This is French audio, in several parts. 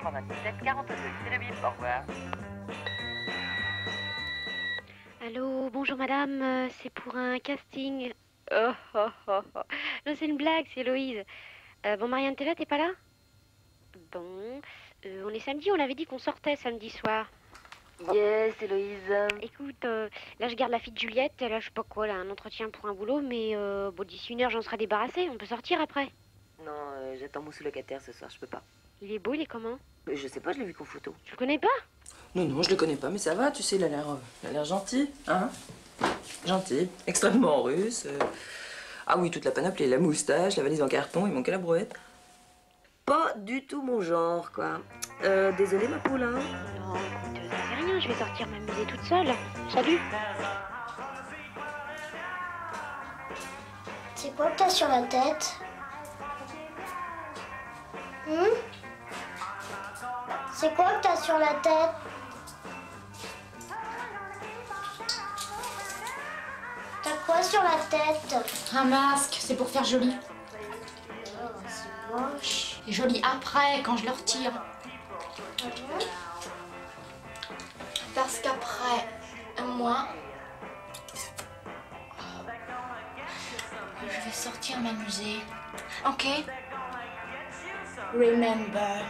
C'est. Au revoir. Allô, bonjour madame, euh, c'est pour un casting. Oh, oh, oh, oh. Non, c'est une blague, c'est Héloïse. Euh, bon, Marianne, t'es là, t'es pas là? Bon, euh, on est samedi, on avait dit qu'on sortait samedi soir. Yes, Héloïse. Écoute, euh, là je garde la fille de Juliette, là je sais pas quoi, là un entretien pour un boulot, mais euh, bon, d'ici une heure j'en serai débarrassée, on peut sortir après. Non, j'attends mon sous-locataire ce soir, je peux pas. Il est beau, il est comment Euh, Je sais pas, je l'ai vu qu'en photo. Tu le connais pas Non, non, je le connais pas, mais ça va, tu sais, il a l'air, euh, il a l'air gentil, hein Gentil, extrêmement russe. euh. Ah oui, toute la panoplie, la moustache, la valise en carton, il manquait la brouette. Pas du tout mon genre, quoi. Euh, désolée, ma poule, hein. Non, écoute, ça fait rien, je vais sortir m'amuser toute seule. Salut C'est quoi que t'as sur la tête Hmm? C'est quoi que t'as sur la tête T'as quoi sur la tête Un masque, c'est pour faire joli. Et joli après, quand je le retire. Parce qu'après, moi, je vais sortir m'amuser. Ok? Remember.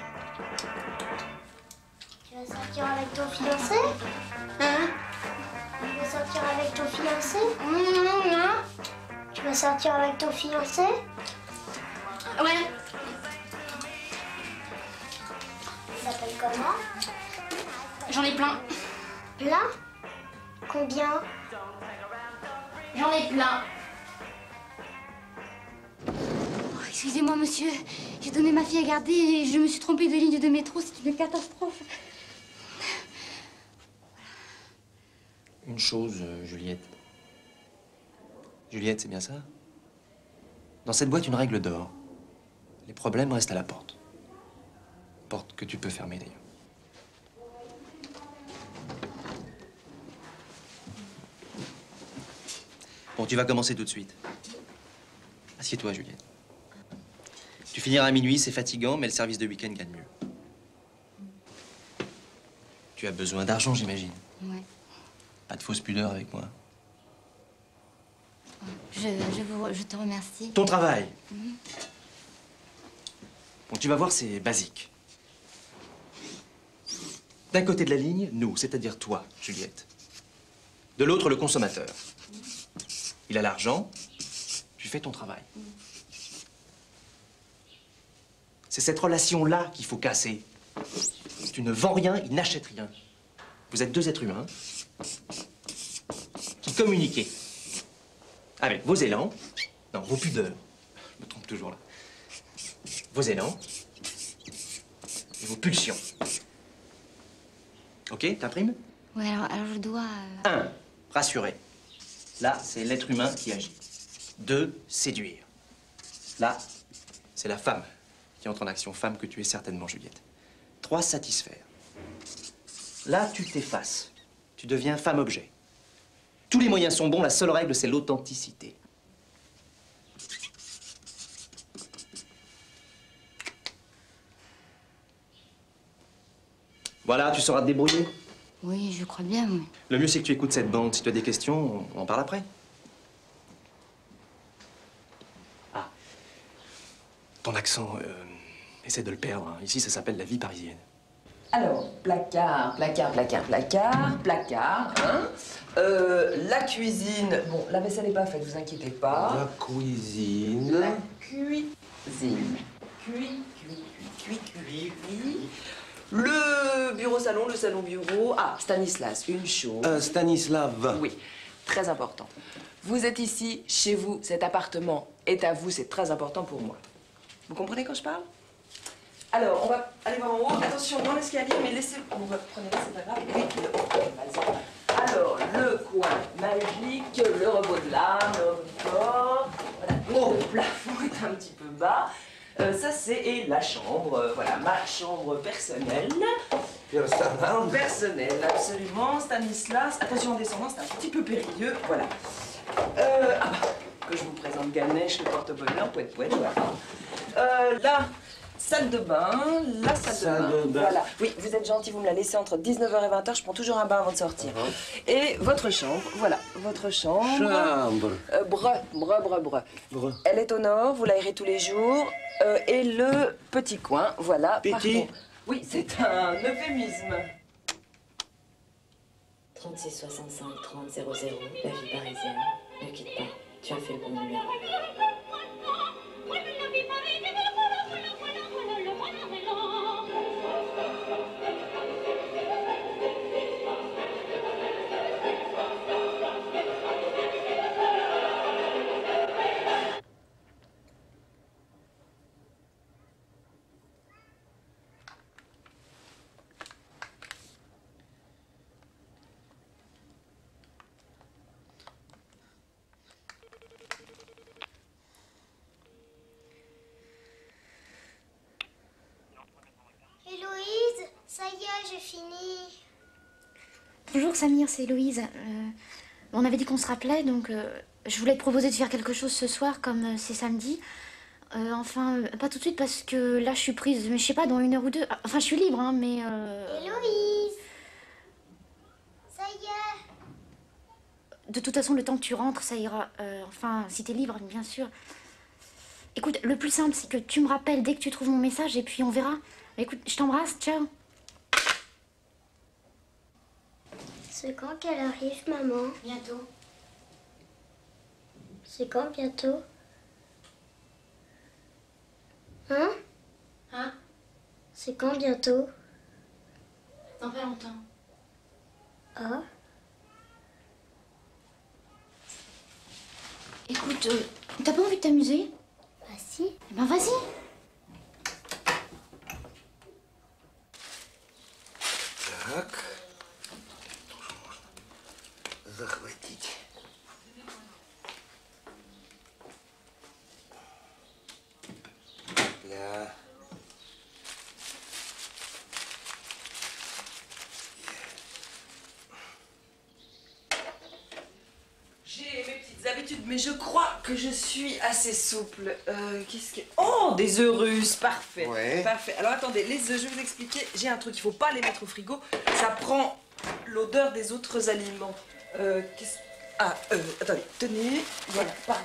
Tu vas sortir avec ton fiancé? Hein? Tu vas sortir avec ton fiancé? Mmh, hein Tu vas sortir avec ton fiancé? Ouais. Il s'appelle comment? J'en ai plein. Plein? Combien? J'en ai plein. Oh, Excusez-moi, monsieur. J'ai donné ma fille à garder et je me suis trompée de ligne de métro. C'est une catastrophe. Une chose, euh, Juliette. Juliette, c'est bien ça? Dans cette boîte, une règle d'or. Les problèmes restent à la porte. Porte que tu peux fermer d'ailleurs. Bon, tu vas commencer tout de suite. Assieds-toi, Juliette. Tu finiras à minuit, c'est fatigant, mais le service de week-end gagne mieux. Tu as besoin d'argent, j'imagine? Ouais. Pas de fausse pudeur avec moi. Je, je, vous, je te remercie. Ton travail. Bon, tu vas voir, c'est basique. D'un côté de la ligne, nous, c'est-à-dire toi, Juliette. De l'autre, le consommateur. Il a l'argent, tu fais ton travail. C'est cette relation-là qu'il faut casser. Tu ne vends rien, il n'achète rien. Vous êtes deux êtres humains qui communiquez avec vos élans, non, vos pudeurs, je me trompe toujours là, vos élans et vos pulsions. Ok, t'imprimes? Ouais, alors, alors je dois. euh, Un, rassurer. Là, c'est l'être humain qui agit. Deux, séduire. Là, c'est la femme qui entre en action. Femme que tu es certainement, Juliette. Trois, satisfaire. Là, tu t'effaces. Tu deviens femme-objet. Tous les moyens sont bons, la seule règle, c'est l'authenticité. Voilà, tu sauras te débrouiller. Oui, je crois bien, oui. Le mieux, c'est que tu écoutes cette bande. Si tu as des questions, on en parle après. Ah. Ton accent, euh, essaie de le perdre. hein. Ici, ça s'appelle la vie parisienne. Alors, placard, placard, placard, placard, placard, hein Euh, La cuisine, bon, la vaisselle n'est pas faite, vous inquiétez pas. La cuisine. La cuisine. Cuit, cuit, cuit, cuit, cuit. Le bureau-salon, le salon-bureau. Ah, Stanislas, une chose. Euh, Stanislav. Oui, très important. Vous êtes ici, chez vous, cet appartement est à vous, c'est très important pour moi. Vous comprenez quand je parle? Alors, on va aller voir en haut. Attention, dans l'escalier, mais laissez... Bon, bah, prenez-la, c'est pas grave. Oui, le... Alors, le coin magique, le robot de l'âme, le du corps. Voilà, oh, le plafond est un petit peu bas. Euh, ça, c'est la chambre, euh, voilà, ma chambre personnelle. Personnel. Personnel, absolument. Stanislas. Attention en descendant, c'est un petit peu périlleux. Voilà. Euh, ah bah, que je vous présente Ganesh, le porte-bonheur, poète poète, voilà. Là, salle de bain, la salle, Salle de bain. de bain. Voilà. Oui, vous êtes gentil, vous me la laissez entre 19h et 20h, je prends toujours un bain avant de sortir. Et votre chambre, voilà, votre chambre. Chambre. Euh, breu, breu, breu, breu. Breu. Elle est au nord, vous l'aérez tous les jours. Euh, et le petit coin, voilà. Petit. pardon. Oui, c'est un euphémisme. 36 65 30 00, la vie parisienne. Ne quitte pas, tu as fait le bon numéro. Bonjour Samir, c'est Héloïse. Euh, on avait dit qu'on se rappelait, donc euh, je voulais te proposer de faire quelque chose ce soir, comme euh, c'est samedi. Enfin, pas tout de suite parce que là je suis prise, mais je sais pas, dans une heure ou deux. Ah, Enfin, je suis libre, hein, mais. euh, Héloïse, ça y est. de toute façon, le temps que tu rentres, ça ira. Enfin, si t'es libre, bien sûr. Écoute, le plus simple, c'est que tu me rappelles dès que tu trouves mon message et puis on verra. Écoute, je t'embrasse, ciao. C'est quand qu'elle arrive, maman Bientôt. C'est quand bientôt Hein Hein C'est quand bientôt Dans pas longtemps. Ah Écoute, euh, t'as pas envie de t'amuser? Bah si. Eh ben vas-y. Que je suis assez souple. Euh, Qu'est-ce que. Oh, des œufs russes, parfait. Ouais. Parfait. Alors attendez, les œufs, je vais vous expliquer. J'ai un truc, il faut pas les mettre au frigo. Ça prend l'odeur des autres aliments. Euh, qu'est-ce- Ah, euh, attendez, tenez. Voilà, pardon.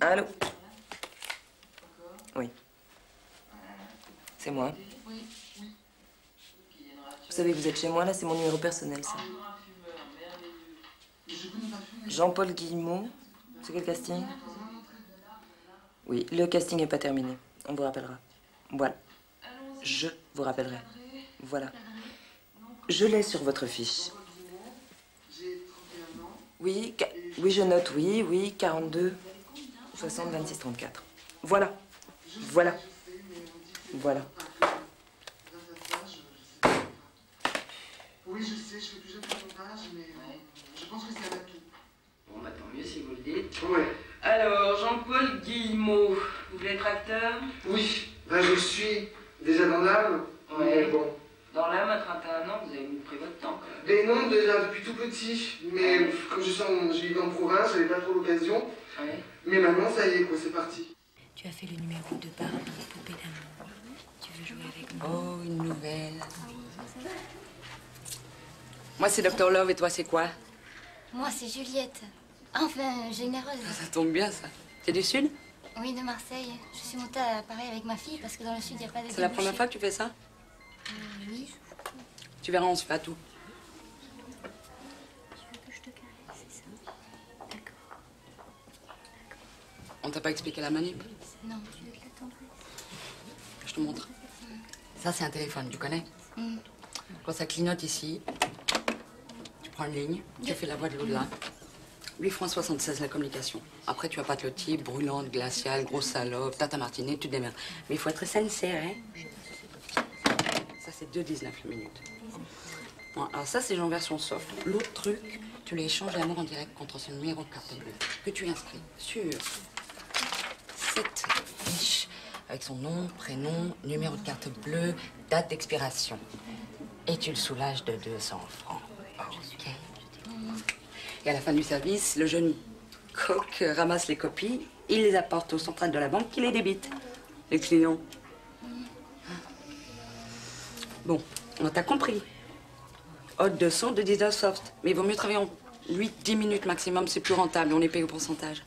Allô Oui. C'est moi. Vous savez, vous êtes chez moi, là, c'est mon numéro personnel, ça. Jean-Paul Guillemot, c'est quel casting? Oui, le casting n'est pas terminé. On vous rappellera. Voilà. Je vous rappellerai. Voilà. Je l'ai sur votre fiche. Oui, oui, je note, oui, oui, 42, 60, 26, 34. Voilà. Voilà. Voilà. Oui, je sais, je fais plus jamais de montage, mais euh, je pense que c'est un atout. Bon, bah tant mieux si Alors, Jean-Paul Guillemot, vous voulez être acteur? Oui, ben je suis déjà dans l'âme. Ouais. Mais bon. Dans l'âme, à 31 ans, vous avez pris votre temps quand même. Des noms déjà depuis tout petit, mais comme je suis vis en province, j'avais pas trop l'occasion. Ouais. Mais maintenant, ça y est, quoi, c'est parti. Tu as fait le numéro de Barbie, poupée d'amour. Tu veux jouer avec moi? Oh, une nouvelle. Moi, c'est Dr Love et toi, c'est quoi? Moi, c'est Juliette. Enfin, généreuse. Ça tombe bien, ça. T'es du Sud? Oui, de Marseille. Je suis montée à Paris avec ma fille parce que dans le sud, il n'y a pas de C'est la première fois que tu fais ça? Oui. Tu verras, on se fait à tout. On t'a pas expliqué la manip? Non, tu veux que je te montre. Ça, c'est un téléphone, tu connais? Mm. Quand ça clignote ici, tu prends une ligne, tu fais la voix de l'au-delà. 8 francs 76 la communication. Après, tu vas pas te le type, brûlante, glaciale, grosse salope, tata martinée, tu te démerdes. Mais il faut être sincère, hein Ça, c'est 2,19 la minute. Bon, alors ça, c'est en version soft. L'autre truc, tu lui échanges l'amour en direct contre son numéro de carte bleue que tu inscris sur cette fiche avec son nom, prénom, numéro de carte bleue, date d'expiration. Et tu le soulages de 200 francs. Et à la fin du service, le jeune coq ramasse les copies, il les apporte au central de la banque qui les débite. Les clients. Bon, on t'a compris. Haute de son, de 10 heures soft. Mais il vaut mieux travailler en 8-10 minutes maximum, c'est plus rentable. On est payé au pourcentage.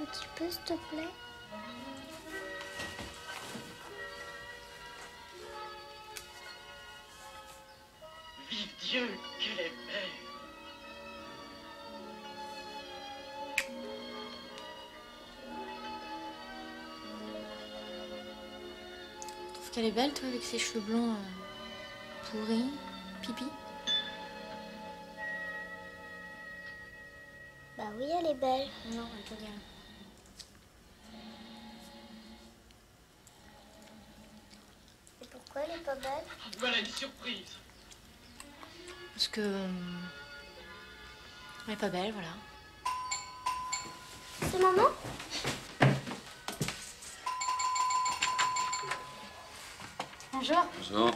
Un petit peu, s'il te plaît. Dieu, qu'elle est belle Tu trouves qu'elle est belle, toi, avec ses cheveux blonds euh, pourris, pipi Bah oui, elle est belle. Non, elle est pas bien. Et pourquoi elle est pas belle? Voilà une surprise? Parce que. euh, Elle est pas belle, voilà. C'est maman? Bonjour. Bonjour.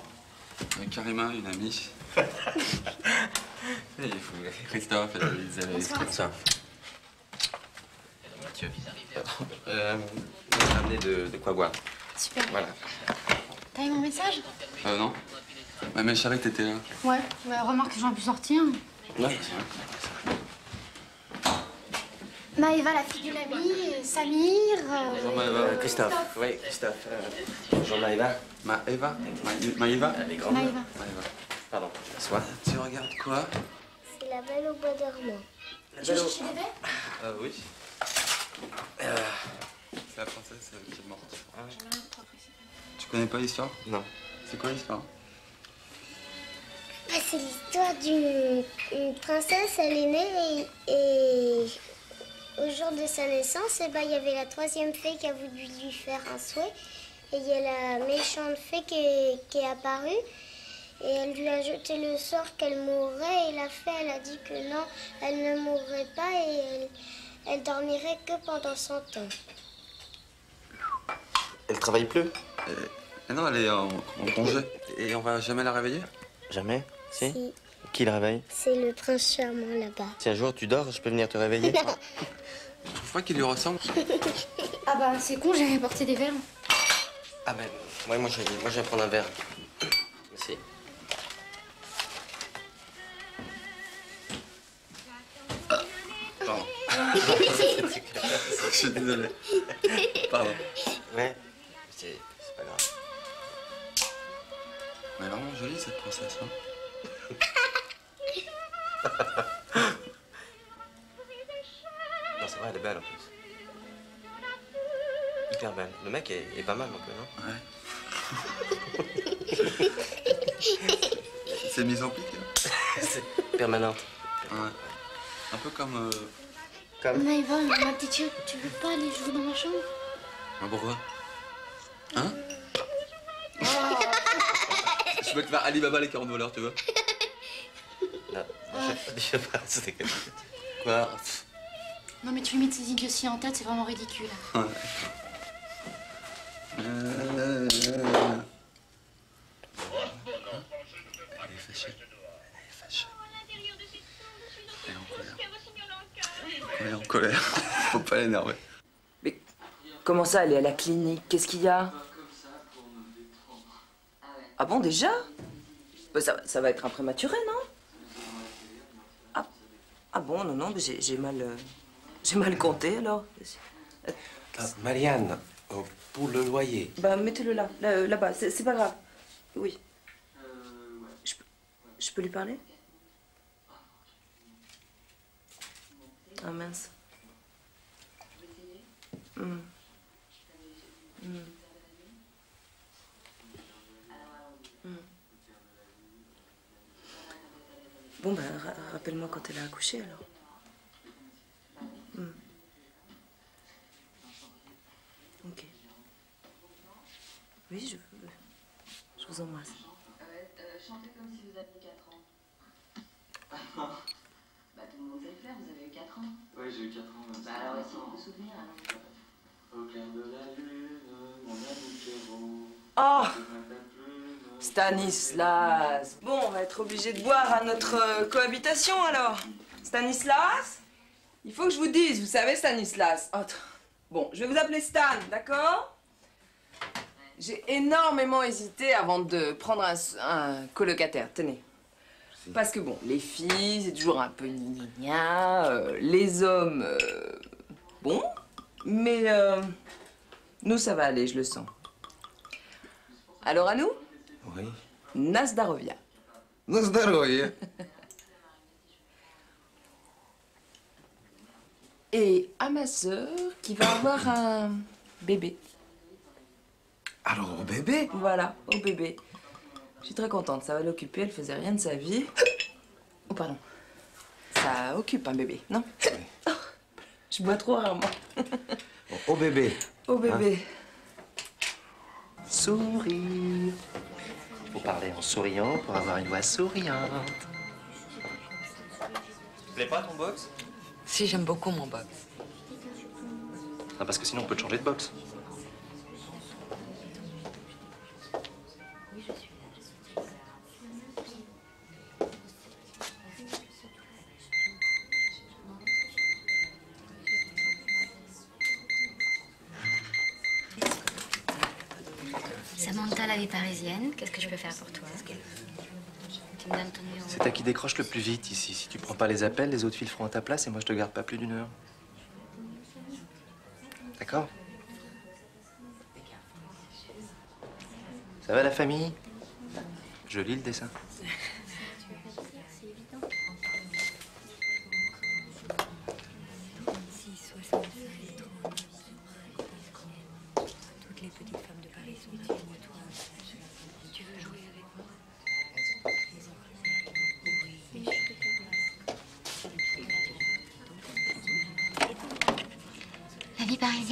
Euh, Karima, une amie. Il faut Christophe, Bonsoir. tout ça. Mathieu. Euh, on a amené de, de quoi boire. Super. Voilà. T'as eu mon message? Euh, non Ouais, mais je savais que t'étais là. Ouais. ouais remarque, j'en ai pu sortir. Ouais, Maëva, la fille d'une amie, euh, Samir. euh, Bonjour Maëva. Christophe. Oui, Christophe. Euh, bonjour Maëva? Maëva Maëva? Elle est grande. Maëva. Maëva. Pardon, je m'assois. Tu regardes quoi? C'est la belle au bois dormant. La Tu belle au- des verres Euh, oui. C'est la princesse euh, qui est morte. Tu connais pas l'histoire? Non. C'est quoi l'histoire? Bah, c'est l'histoire d'une une princesse, elle est née et, et au jour de sa naissance, eh ben, il y avait la troisième fée qui a voulu lui faire un souhait. Et il y a la méchante fée qui est, qui est apparue. Et elle lui a jeté le sort qu'elle mourrait. Et la fée, elle a dit que non, elle ne mourrait pas et elle, elle dormirait que pendant 100 ans. Elle travaille plus? Euh, Non, elle est en, en congé. Et on va jamais la réveiller? Jamais Si Si. Qui le réveille C'est le prince charmant là-bas. Si un jour tu dors, je peux venir te réveiller Je trouve pas qu'il lui ressemble. Ah bah, c'est con, j'ai apporté des verres. Ah ben, ouais, moi, je, moi je vais prendre un verre. Merci. Pardon. Je suis désolé. Pardon. Ouais, c'est c'est pas grave. Mais elle est vraiment jolie cette princesse. Hein Non, c'est vrai, elle est belle en plus. Hyper belle. Le mec est, est pas mal non plus, non Ouais. C'est mise en pique. hein C'est permanente. Ouais. Un peu comme. Euh... Comme Maëva, ma petite chérie, tu veux pas aller jouer dans ma chambre? Mais pourquoi? Hein? Je veux te faire Alibaba les 40 voleurs, tu vois Je, Quoi Non, mais tu lui mets de ces idioties en tête, c'est vraiment ridicule. Ouais. Euh, Elle est fâchée. Elle est fâchée. Elle est en colère. Elle est en colère. Faut pas l'énerver. Comment ça, elle est à la clinique? Qu'est-ce qu'il y a? Ah bon, déjà? Bah, ça, ça va être un prématuré, non? Ah bon, non, non, mais j'ai mal... euh, j'ai mal compté, alors. Ah, Marianne, euh, pour le loyer. Bah, mettez-le là, euh, là-bas, c'est c'est pas grave. Oui. Je, peux- je peux lui parler? Ah mince. Hmm. Hmm. Bon, ben, ra- rappelle-moi quand elle a accouché, alors. Hmm. Ok. Oui, je, je vous embrasse. chantez comme si vous aviez 4 ans. bah, tout le monde sait le faire, vous avez eu 4 ans. Ouais, j'ai eu 4 ans. Bah, alors, essayez de vous souvenir. alors. Au clair de la lune, mon ami Pierrot. Oh Stanislas Bon, on va être obligé de boire à notre euh, cohabitation alors. Stanislas? Il faut que je vous dise, vous savez, Stanislas. Oh, bon, je vais vous appeler Stan, d'accord? J'ai énormément hésité avant de prendre un colocataire. Tenez. Parce que bon, les filles, c'est toujours un peu gna euh, les hommes, euh, bon, mais euh, nous, ça va aller, je le sens. Alors à nous? Oui. Nazdarovia. На здоровье. Et à ma sœur qui va avoir un bébé. Alors, au bébé Voilà, au bébé. Je suis très contente, ça va l'occuper, elle faisait rien de sa vie. Oh, pardon. Ça occupe un bébé, non Oh, Je bois trop rarement. Au bébé. Au bébé. Sourire. Faut parler en souriant pour avoir une voix souriante. Tu plais pas ton box? Si, j'aime beaucoup mon box. Ah, parce que sinon on peut te changer de box. Qu'est-ce que je peux faire pour toi C'est à qui décroche le plus vite ici. Si tu prends pas les appels, les autres filles le feront à ta place et moi je te garde pas plus d'une heure. D'accord? Ça va la famille? Je lis le dessin.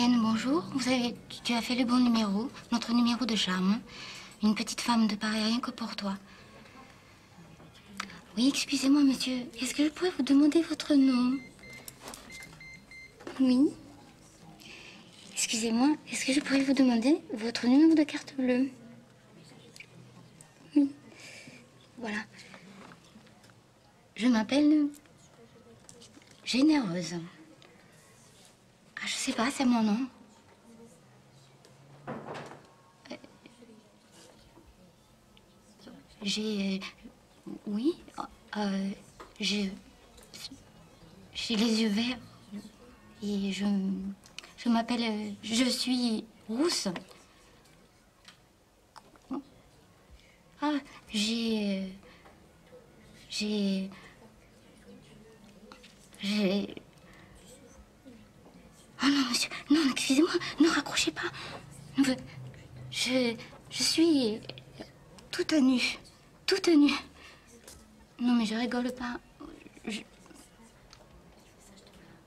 Bonjour. Vous avez, tu as fait le bon numéro, notre numéro de charme. Une petite femme de Paris, rien que pour toi. Oui, excusez-moi, monsieur. Est-ce que je pourrais vous demander votre nom? Oui. Excusez-moi, est-ce que je pourrais vous demander votre numéro de carte bleue? Oui. Voilà. Je m'appelle Généreuse. Sais pas, c'est mon nom. Euh, J'ai. Oui. euh, j'ai. J'ai les yeux verts. Et je. Je m'appelle. euh, Je suis rousse. Ah, j'ai. euh, J'ai. J'ai. Oh non, monsieur. Non, excusez-moi. Ne raccrochez pas. Je, je, suis toute nue. Toute nue. Non, mais je rigole pas.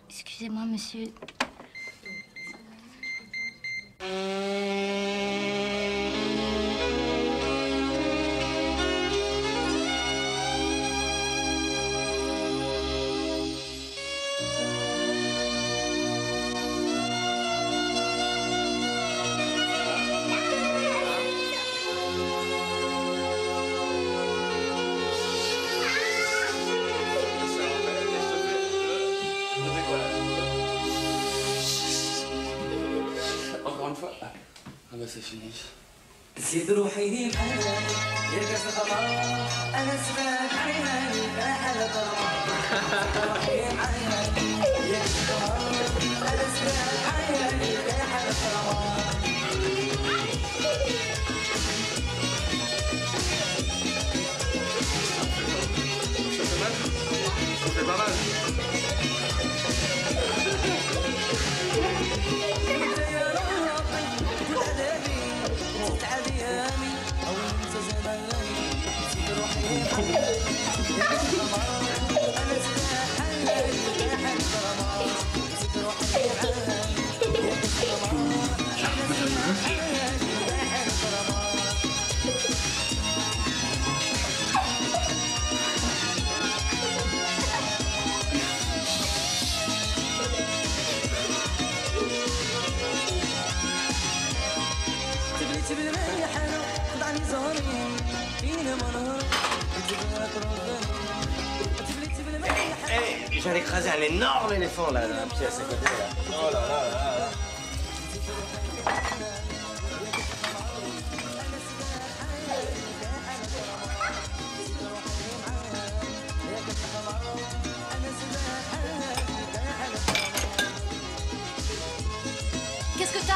Excusez-moi, monsieur. بجروحه الحنان يركز غمار أنا سمعت عنان أنا حلقه روحي عنان يكشف أنا سمعت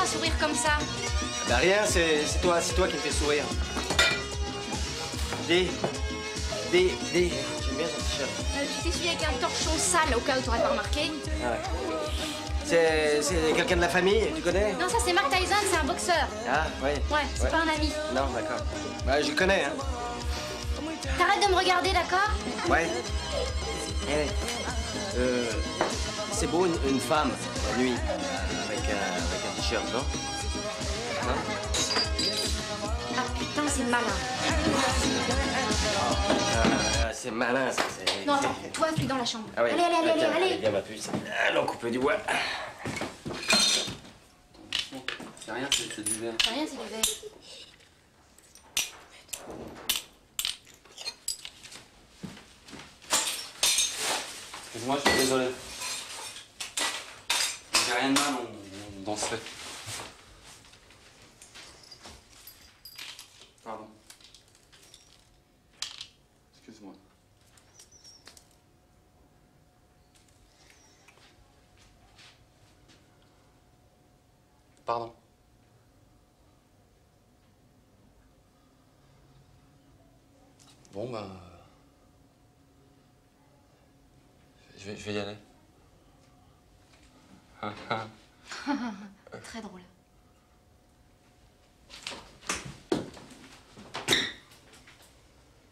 sourire comme ça Bah rien, c'est toi, c'est toi qui me fais sourire. Dis, dis, dis. J'aime bien ton t-shirt. Euh, Tu t'essuies avec un torchon sale au cas où t'aurais pas remarqué. Ah ouais. C'est quelqu'un de la famille, tu connais? Non, ça c'est Mark Tyson, c'est un boxeur. Ah, oui. Ouais, c'est pas un ami. Non, d'accord. Bah, je connais, hein. T'arrêtes de me regarder, d'accord? Ouais. Eh, euh, c'est beau une, une femme, la nuit, avec un, avec un t-shirt, non Non Ah putain, c'est malin. Ah, C'est malin, ça. c'est- Non, attends, toi, tu es dans la chambre. Ah oui. Allez, allez, allez, allez, allez. Viens, ma puce. Allons, couper du bois. C'est rien, c'est c'est du verre. C'est rien, c'est du verre. Excuse-moi, je suis désolé. J'ai rien de mal, on, on danserait. Pardon. Bon, ben. Je vais, je vais y aller. Très drôle.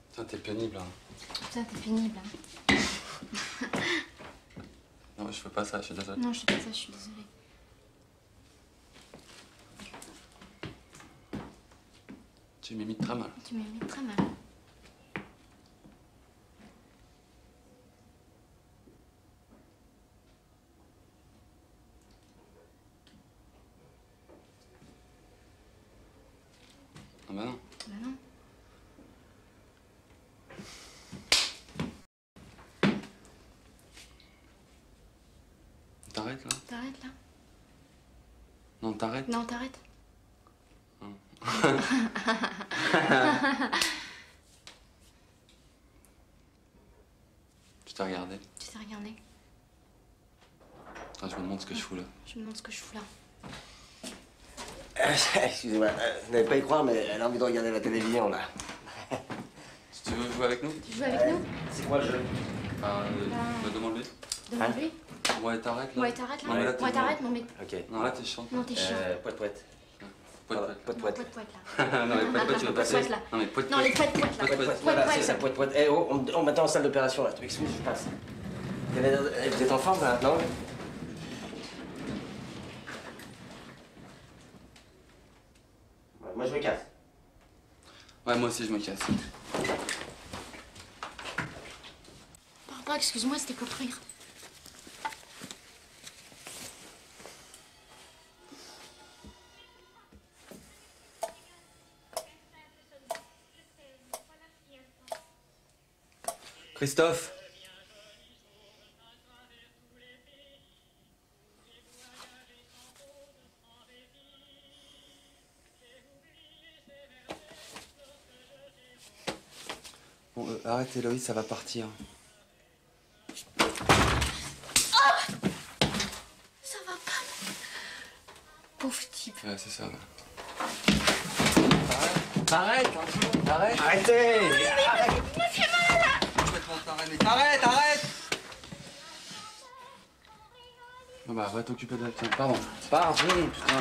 Putain, t'es pénible, hein. Putain, t'es pénible. Hein. Non, je fais pas ça, je suis désolé. Non, je sais pas ça, je suis désolée. Tu m'imites très mal. Tu m'imites très mal. Ah bah non. Bah non. T'arrêtes là? T'arrêtes là? Non, t'arrêtes Non, t'arrêtes. Tu t'es regardé? Tu t'es regardé? Attends, je me demande ce que je fous là. Je me demande ce que je fous là. Euh, Excusez-moi, euh, vous n'allez pas y croire, mais elle a envie de regarder la télévision, là. Tu veux jouer avec nous? Tu joues avec nous? C'est quoi le jeu? Euh, Bah. bah, demande-lui. Demande-lui. Ouais, t'arrêtes là. Ouais, t'arrêtes là. Ouais, t'es- t'arrêtes, non, mais. Ok. Non, là, t'es chiant. Non, t'es chiant. Euh, poète, poète. Poète, Voilà, poète. poète, poète. Poète, poète, là. non, mais poète, poète, tu veux Poète, passer. poète, là. Non, mais poète, Non, les poète. poètes, poètes, là. Poète, Poète, poète. voilà, poète. c'est ça, poète, poète. Eh, oh, on, on m'attend en salle d'opération, là. Tu m'excuses, je passe. Vous eh, Vous êtes en forme, là, non? Moi, je me casse. Ouais, moi aussi, je me casse. Pardon, excuse-moi, c'était pour rire. Christophe Bon, euh, arrête, Héloïse, ça va partir. Ça va pas. Pauvre type. Ouais, c'est ça. Arrête Arrête Arrête Arrêtez bah, va t'occuper de la tienne. Pardon. Pardon, putain.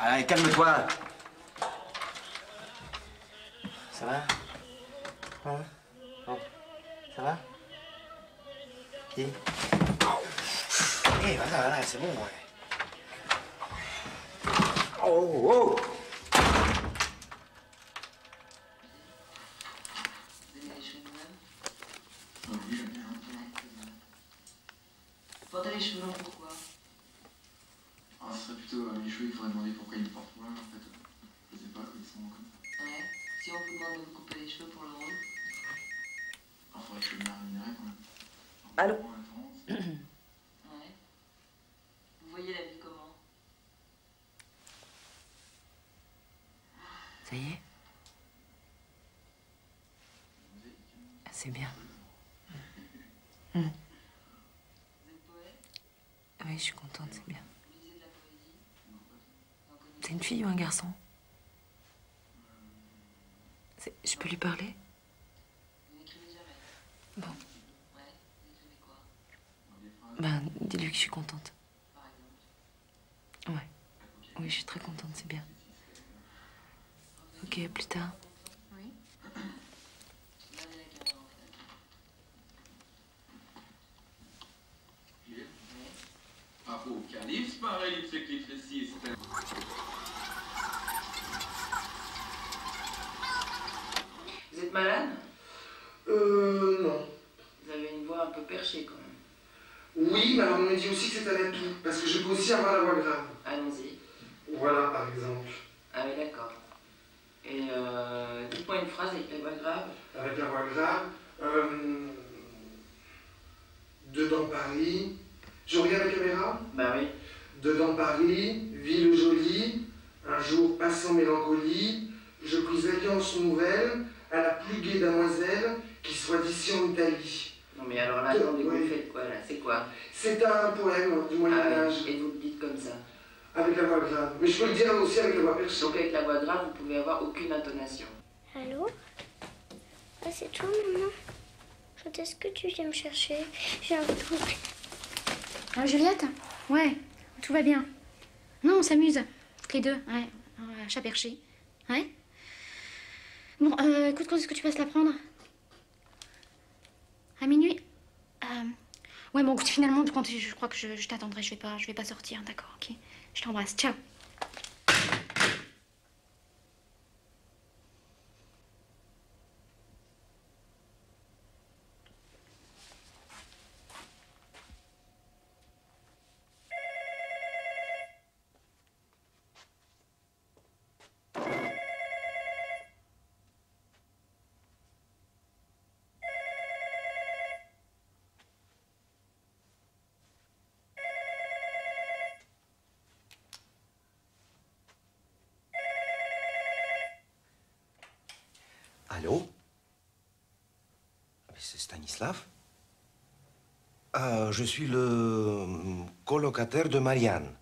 Allez, calme-toi. Ça va? Hein Bon. Ça va? Dis. Eh, voilà, voilà, c'est bon, ouais. Oh, oh. Porter les cheveux pourquoi? Ce serait plutôt euh, les cheveux qu'il faudrait demander pourquoi ils me portent. Voilà, en fait, je sais pas, ils sont comme Ouais, si on vous demande de vous couper les cheveux pour le rôle. Il faudrait que je me rémunéré quand même. Allô Ouais. Vous voyez la vie comment? Ça y est C'est bien. Mmh. Oui, je suis contente, c'est bien. C'est une fille ou un garçon Je peux lui parler Bon. Ben, dis-lui que je suis contente. Ouais. Oui, je suis très contente, c'est bien. Ok, plus tard. Apocalypse par ellipse éclipse 6. Êtes malade? Euh, non. Vous avez une voix un peu perchée quand même. Oui, mais alors on me dit aussi que c'est un atout, parce que je peux aussi avoir la voix grave. Allons-y. Voilà, par exemple. Ah oui, d'accord. Et euh, dites-moi une phrase avec la voix grave. Avec la voix grave. Euh, dedans Paris. Je regarde la caméra Bah oui. Dedans Paris, ville jolie, un jour passant mélancolie, je pris alliance nouvelle à la plus gaie damoiselle qui soit d'ici en Italie. Non mais alors là, attendez, vous faites quoi là? C'est quoi? C'est un poème du Moyen-Âge. Ah oui, Et vous le dites comme ça. Avec la voix grave. Mais je peux le dire aussi avec la voix perchée. Donc avec la voix grave, vous pouvez avoir aucune intonation. Allô? Ah, c'est toi, maman? Quand est-ce que tu viens me chercher? J'ai un truc. Ah, Juliette? Ouais, tout va bien. Non, on s'amuse. Les deux, ouais. Un chat perché. Ouais? Bon, euh, écoute, quand est-ce que tu passes la prendre? À minuit? Euh, Ouais, bon, écoute, finalement, je crois que je, je t'attendrai. Je vais pas, je vais pas sortir, d'accord, ok Je t'embrasse. Ciao. Allô Ah, mais C'est Stanislav Ah, Je suis le colocataire de Marianne.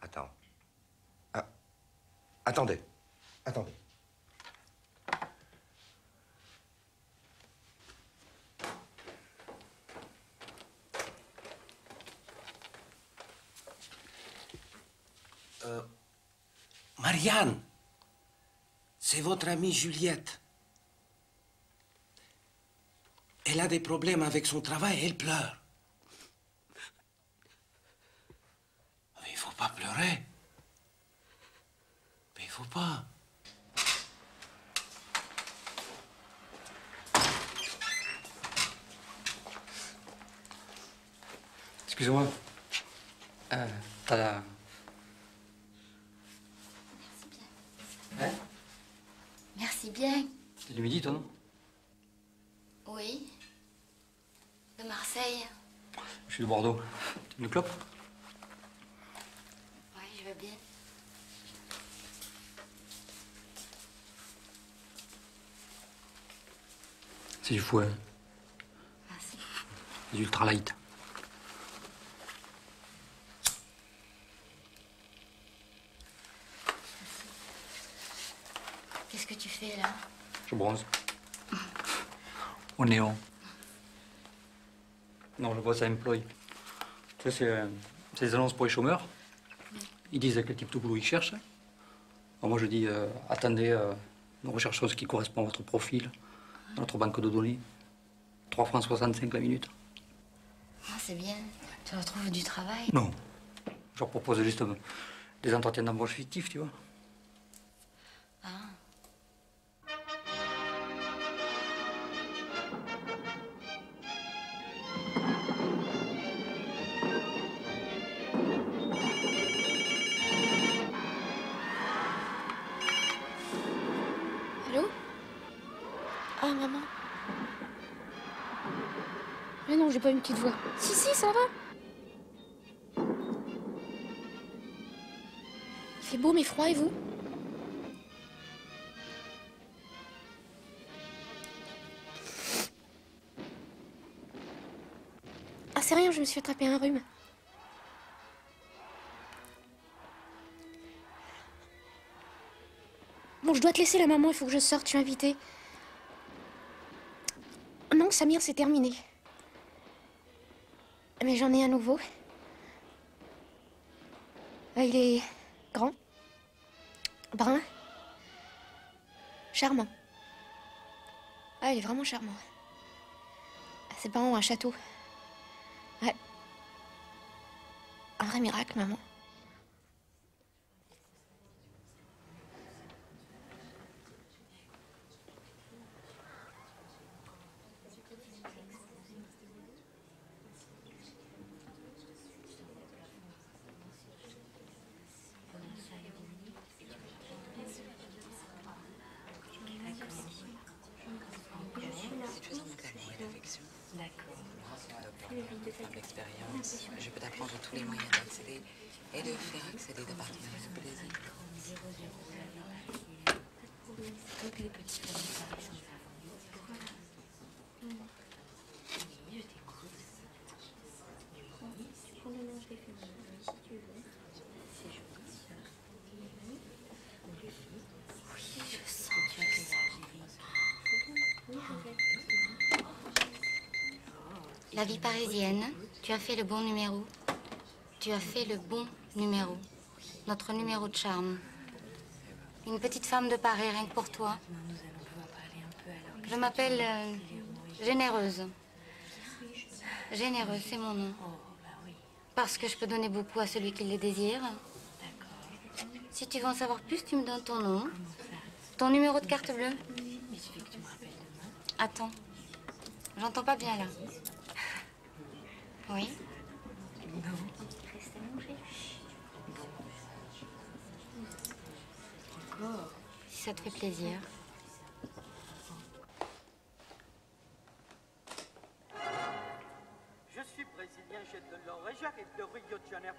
Attends. Ah, attendez. Attendez. Euh, Marianne c'est votre amie Juliette. Elle a des problèmes avec son travail et elle pleure. Mais il faut pas pleurer. Mais il faut pas. Excuse-moi. Euh, t'as la... Hein? Merci bien. C'est du midi, toi, non? Oui. De Marseille. Je suis de Bordeaux. Tu veux une clope Oui, je veux bien. C'est du fouet. Merci. Du ultra light. Qu'est-ce que tu fais là? Je bronze. Au néon. Non, je bosse à Employ. Tu sais, c'est, des annonces pour les chômeurs. Ils disent quel type de boulot ils cherchent. Alors moi, je dis, euh, attendez, euh, nous recherchons ce qui correspond à votre profil, dans notre banque de données. 3 francs 65 la minute. Ah, c'est bien. Tu retrouves du travail? Non. Je leur propose juste euh, des entretiens d'embauche fictifs, tu vois. Si, si, ça va. Il fait beau mais froid, et vous? Ah, c'est rien, je me suis attrapé un rhume. Bon, je dois te laisser la maman, il faut que je sorte, je suis invitée. Non, Samir, c'est terminé. Mais j'en ai un nouveau. Euh, Il est grand, brun, charmant. Ah, il est vraiment charmant. C'est pas un château. Ouais. Un vrai miracle, maman. Si tu veux remonter l'amour et l'affection, grâce à un l'expérience, je peux t'apprendre tous les moyens d'accéder et de faire accéder ta partenaire au plaisir. La vie parisienne, tu as fait le bon numéro. Tu as fait le bon numéro. Notre numéro de charme. Une petite femme de Paris, rien que pour toi. Je m'appelle euh, Généreuse. Généreuse, c'est mon nom. Parce que je peux donner beaucoup à celui qui le désire. Si tu veux en savoir plus, tu me donnes ton nom. Ton numéro de carte bleue. Attends. J'entends pas bien là. Oui. Si ça te fait plaisir.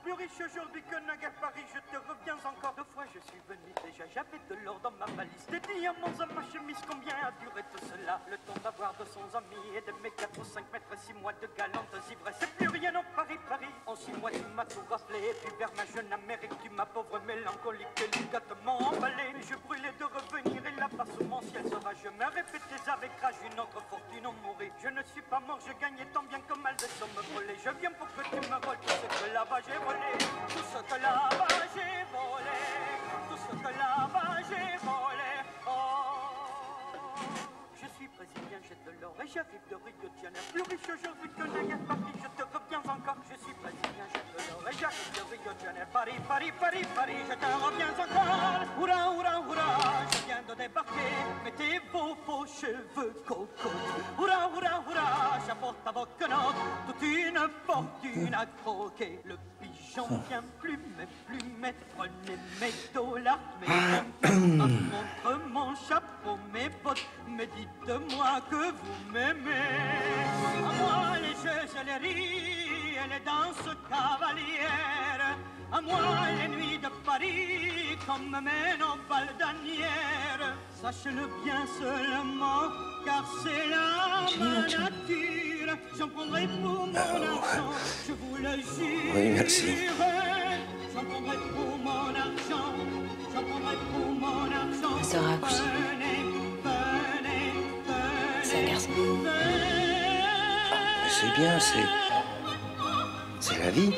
Plus riche aujourd'hui que naguère Paris, je te reviens encore deux fois. Je suis venu déjà, j'avais de l'or dans ma valise. Des diamants à ma chemise, combien a duré tout cela? Le temps d'avoir 200 amis et de mes 4 ou 5 mètres, 6 mois de galantes ivresses. C'est plus rien en Paris, Paris. En 6 mois, tu m'as tout rappelé. Et puis vers ma jeune Amérique, tu m'as pauvre mélancolique délicatement emballé. Je brûlais de revenir et là-bas sous mon ciel sera. Je me répétais avec rage une autre fortune en mourir. Je ne suis pas mort, je gagnais tant bien que mal de sommes volées. Je viens pour que tu me voles tout ce que là-bas j'ai volé. Tout ce que là-bas j'ai j'ai de j'arrive de Rio de. Plus riche aujourd'hui que naguère Paris, je te reviens encore. Je suis brésilien, j'ai de l'or et j'arrive de Rio de. Paris, Paris, Paris, Paris, je te reviens encore. Hurrah, hurrah, hurrah, je viens de débarquer. Mettez vos faux cheveux coco. Hurrah, hurrah, hurrah, j'apporte à vos quenottes toute une fortune à croquer. Le pigeon vient plumer, plumer, prenez mes dollars, mes pompes, montre mon chapeau, mes bottes, mais dites-moi que vous m'aimez. À moi les jeux et les rires et les danses cavalières. À moi les nuits de Paris comme mes nos baldanières. Sache-le bien seulement, car c'est la ma nature. J'en prendrai pour mon argent, je vous le jure. Oui, merci. J'en prendrai pour mon argent, j'en prendrai pour mon argent. Elle sera accouchée. C'est un garçon. C'est bien, c'est. C'est la vie.